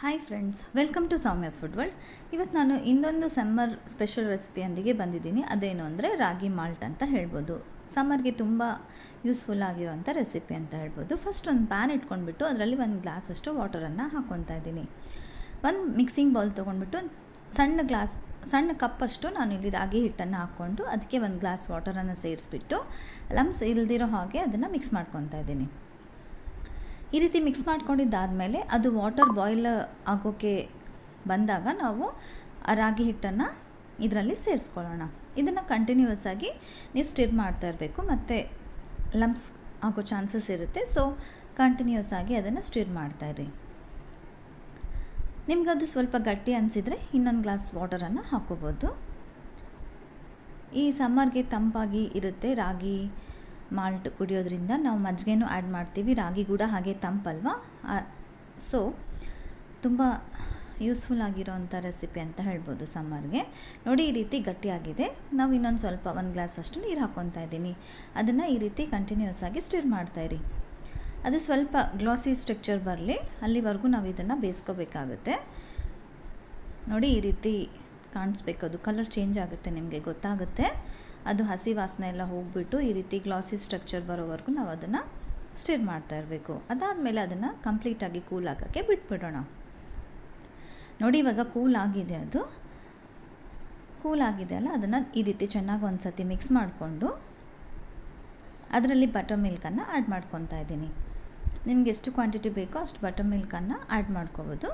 Hi friends welcome to Soumya's food world ಇವತ್ತು ನಾನು ಇನ್ನೊಂದು ಸಮ್ಮರ್ ಸ್ಪೆಷಲ್ ರೆಸಿಪಿಯೊಂದಿಗೆ ಬಂದಿದ್ದೀನಿ. ಅದೇನು ಅಂದರೆ ರಾಗಿ ಮಾಲ್ಟ್ ಅಂತ ಹೇಳ್ಬೋದು. ಸಮ್ಮರ್ಗೆ ತುಂಬ ಯೂಸ್ಫುಲ್ ಆಗಿರೋಂಥ ರೆಸಿಪಿ ಅಂತ ಹೇಳ್ಬೋದು. ಫಸ್ಟ್ ಒಂದು ಪ್ಯಾನ್ ಇಟ್ಕೊಂಡ್ಬಿಟ್ಟು ಅದರಲ್ಲಿ ಒಂದು ಗ್ಲಾಸಷ್ಟು ವಾಟರನ್ನು ಹಾಕ್ಕೊತಾ ಇದ್ದೀನಿ. ಒಂದು ಮಿಕ್ಸಿಂಗ್ ಬೌಲ್ ತೊಗೊಂಡ್ಬಿಟ್ಟು ಸಣ್ಣ ಗ್ಲಾಸ್ ಸಣ್ಣ ಕಪ್ಪಷ್ಟು ನಾನು ಇಲ್ಲಿ ರಾಗಿ ಹಿಟ್ಟನ್ನು ಹಾಕ್ಕೊಂಡು ಅದಕ್ಕೆ ಒಂದು ಗ್ಲಾಸ್ ವಾಟರನ್ನು ಸೇರಿಸ್ಬಿಟ್ಟು ಲಮ್ಸ್ ಇಲ್ದಿರೋ ಹಾಗೆ ಅದನ್ನು ಮಿಕ್ಸ್ ಮಾಡ್ಕೊತಾ ಇದ್ದೀನಿ. ಈ ರೀತಿ ಮಿಕ್ಸ್ ಮಾಡ್ಕೊಂಡಿದ್ದಾದಮೇಲೆ ಅದು ವಾಟರ್ ಬಾಯ್ಲ್ ಆಗೋಕ್ಕೆ ಬಂದಾಗ ನಾವು ರಾಗಿ ಹಿಟ್ಟನ್ನು ಇದರಲ್ಲಿ ಸೇರಿಸ್ಕೊಳ್ಳೋಣ. ಇದನ್ನು ಕಂಟಿನ್ಯೂಸ್ ಆಗಿ ನೀವು ಸ್ಟಿರ್ ಮಾಡ್ತಾ ಇರಬೇಕು ಮತ್ತು ಲಂಪ್ಸ್ ಆಗೋ ಚಾನ್ಸಸ್ ಇರುತ್ತೆ. ಸೊ ಕಂಟಿನ್ಯೂಸ್ ಆಗಿ ಅದನ್ನು ಸ್ಟಿರ್ ಮಾಡ್ತಾಯಿರಿ ನಿಮಗದು ಸ್ವಲ್ಪ ಗಟ್ಟಿ ಅನಿಸಿದರೆ ಇನ್ನೊಂದು ಗ್ಲಾಸ್ ವಾಟರನ್ನು ಹಾಕೋಬೋದು. ಈ ಸಮ್ಮರ್ಗೆ ತಂಪಾಗಿ ಇರುತ್ತೆ ರಾಗಿ ಮಾಲ್ಟ್ ಕುಡಿಯೋದ್ರಿಂದ ನಾವು ಮಜ್ಜಿಗೆನೂ ಆ್ಯಡ್ ಮಾಡ್ತೀವಿ, ರಾಗಿ ಕೂಡ ಹಾಗೆ ತಂಪಲ್ವಾ? ಸೊ ತುಂಬ ಯೂಸ್ಫುಲ್ ಆಗಿರೋವಂಥ ರೆಸಿಪಿ ಅಂತ ಹೇಳ್ಬೋದು ಸಮ್ಮರ್ಗೆ. ನೋಡಿ ಈ ರೀತಿ ಗಟ್ಟಿಯಾಗಿದೆ. ನಾವು ಇನ್ನೊಂದು ಸ್ವಲ್ಪ ಒಂದು ಗ್ಲಾಸ್ ಅಷ್ಟು ನೀರು ಹಾಕ್ಕೊತಾ ಇದ್ದೀನಿ. ಅದನ್ನು ಈ ರೀತಿ ಕಂಟಿನ್ಯೂಸ್ ಆಗಿ ಸ್ಟಿರ್ ಮಾಡ್ತಾಯಿರಿ ಅದು ಸ್ವಲ್ಪ ಗ್ಲಾಸಿ ಸ್ಟ್ರಕ್ಚರ್ ಬರಲಿ, ಅಲ್ಲಿವರೆಗೂ ನಾವು ಇದನ್ನು ಬೇಯಿಸ್ಕೋಬೇಕಾಗುತ್ತೆ. ನೋಡಿ ಈ ರೀತಿ ಕಾಣಿಸ್ಬೇಕು, ಅದು ಕಲರ್ ಚೇಂಜ್ ಆಗುತ್ತೆ ನಿಮಗೆ, ಗೊತ್ತಾಗುತ್ತೆ. ಅದು ಹಸಿ ವಾಸನೆ ಎಲ್ಲ ಹೋಗಿಬಿಟ್ಟು ಈ ರೀತಿ ಗ್ಲಾಸಿ ಸ್ಟ್ರಕ್ಚರ್ ಬರೋವರೆಗೂ ನಾವು ಅದನ್ನು ಸ್ಟಿರ್ ಮಾಡ್ತಾ ಇರಬೇಕು. ಅದಾದಮೇಲೆ ಅದನ್ನು ಕಂಪ್ಲೀಟಾಗಿ ಕೂಲ್ ಆಗೋಕ್ಕೆ ಬಿಟ್ಬಿಡೋಣ. ನೋಡಿ ಇವಾಗ ಕೂಲ್ ಆಗಿದೆ ಅದು. ಕೂಲ್ ಆಗಿದೆ ಅಲ್ಲ? ಅದನ್ನು ಈ ರೀತಿ ಚೆನ್ನಾಗಿ ಒಂದು ಸತಿ ಮಿಕ್ಸ್ ಮಾಡಿಕೊಂಡು ಅದರಲ್ಲಿ ಬಟರ್ ಮಿಲ್ಕನ್ನು ಆ್ಯಡ್ ಮಾಡ್ಕೊತಾ ಇದ್ದೀನಿ. ನಿಮಗೆ ಎಷ್ಟು ಕ್ವಾಂಟಿಟಿ ಬೇಕೋ ಅಷ್ಟು ಬಟರ್ ಮಿಲ್ಕನ್ನು ಆ್ಯಡ್ ಮಾಡ್ಕೋಬೋದು.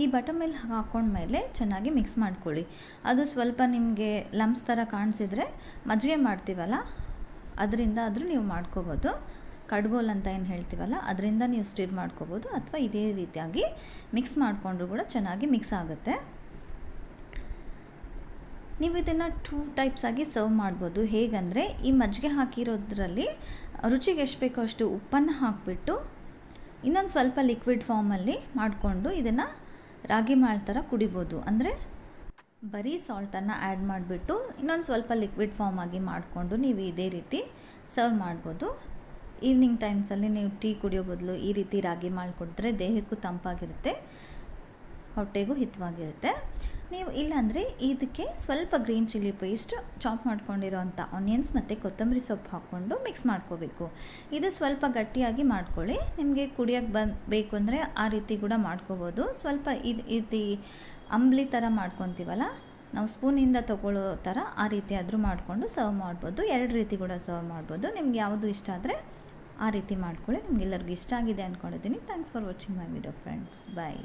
ಈ ಬಟರ್ ಮಿಲ್ಕ್ ಹಾಕ್ಕೊಂಡ್ಮೇಲೆ ಚೆನ್ನಾಗಿ ಮಿಕ್ಸ್ ಮಾಡ್ಕೊಳ್ಳಿ. ಅದು ಸ್ವಲ್ಪ ನಿಮಗೆ ಲಮ್ಸ್ ಥರ ಕಾಣಿಸಿದ್ರೆ ಮಜ್ಜಿಗೆ ಮಾಡ್ತೀವಲ್ಲ, ಅದರಿಂದ ಆದರೂ ನೀವು ಮಾಡ್ಕೋಬೋದು. ಕಡ್ಗೋಲ್ ಅಂತ ಏನು ಹೇಳ್ತೀವಲ್ಲ, ಅದರಿಂದ ನೀವು ಸ್ಟಿರ್ ಮಾಡ್ಕೋಬೋದು ಅಥವಾ ಇದೇ ರೀತಿಯಾಗಿ ಮಿಕ್ಸ್ ಮಾಡಿಕೊಂಡ್ರು ಕೂಡ ಚೆನ್ನಾಗಿ ಮಿಕ್ಸ್ ಆಗುತ್ತೆ. ನೀವು ಇದನ್ನು ಟೂ ಟೈಪ್ಸ್ ಆಗಿ ಸರ್ವ್ ಮಾಡ್ಬೋದು. ಹೇಗಂದರೆ, ಈ ಮಜ್ಜಿಗೆ ಹಾಕಿರೋದ್ರಲ್ಲಿ ರುಚಿಗೆ ಎಷ್ಟು ಬೇಕೋ ಅಷ್ಟು ಉಪ್ಪನ್ನು ಹಾಕಿಬಿಟ್ಟು ಇನ್ನೊಂದು ಸ್ವಲ್ಪ ಲಿಕ್ವಿಡ್ ಫಾರ್ಮಲ್ಲಿ ಮಾಡಿಕೊಂಡು ಇದನ್ನು ರಾಗಿ ಮಾಲ್ ಥರ ಕುಡಿಬೋದು. ಅಂದರೆ ಬರೀ ಸಾಲ್ಟನ್ನು ಆ್ಯಡ್ ಮಾಡಿಬಿಟ್ಟು ಇನ್ನೊಂದು ಸ್ವಲ್ಪ ಲಿಕ್ವಿಡ್ ಫಾರ್ಮ್ ಆಗಿ ಮಾಡಿಕೊಂಡು ನೀವು ಇದೇ ರೀತಿ ಸರ್ವ್ ಮಾಡ್ಬೋದು. ಈವ್ನಿಂಗ್ ಟೈಮ್ಸಲ್ಲಿ ನೀವು ಟೀ ಕುಡಿಯೋ ಬದಲು ಈ ರೀತಿ ರಾಗಿ ಮಾಲ್ ಕುಡಿದ್ರೆ ದೇಹಕ್ಕೂ ತಂಪಾಗಿರುತ್ತೆ, ಹೊಟ್ಟೆಗೂ ಹಿತವಾಗಿರುತ್ತೆ. ನೀವು ಇಲ್ಲಾಂದರೆ ಇದಕ್ಕೆ ಸ್ವಲ್ಪ ಗ್ರೀನ್ ಚಿಲ್ಲಿ ಪೇಸ್ಟ್ ಚಾಪ್ ಮಾಡ್ಕೊಂಡಿರೋಂಥ ಆನಿಯನ್ಸ್ ಮತ್ತು ಕೊತ್ತಂಬರಿ ಸೊಪ್ಪು ಹಾಕ್ಕೊಂಡು ಮಿಕ್ಸ್ ಮಾಡ್ಕೋಬೇಕು. ಇದು ಸ್ವಲ್ಪ ಗಟ್ಟಿಯಾಗಿ ಮಾಡ್ಕೊಳ್ಳಿ. ನಿಮಗೆ ಕುಡಿಯೋಕ್ಕೆ ಬಂದು ಬೇಕು ಅಂದರೆ ಆ ರೀತಿ ಕೂಡ ಮಾಡ್ಕೋಬೋದು. ಸ್ವಲ್ಪ ಇದು ಇದು ಅಂಬ್ಲಿ ಥರ ಮಾಡ್ಕೊತೀವಲ್ಲ, ನಾವು ಸ್ಪೂನಿಂದ ತೊಗೊಳ್ಳೋ ಥರ ಆ ರೀತಿ ಆದರೂ ಮಾಡಿಕೊಂಡು ಸರ್ವ್ ಮಾಡ್ಬೋದು. ಎರಡು ರೀತಿ ಕೂಡ ಸರ್ವ್ ಮಾಡ್ಬೋದು. ನಿಮ್ಗೆ ಯಾವುದು ಇಷ್ಟ ಆದರೆ ಆ ರೀತಿ ಮಾಡ್ಕೊಳ್ಳಿ. ನಿಮ್ಗೆಲ್ಲರಿಗೂ ಇಷ್ಟ ಆಗಿದೆ ಅಂದ್ಕೊಂಡಿದ್ದೀನಿ thanks for watching my video friends bye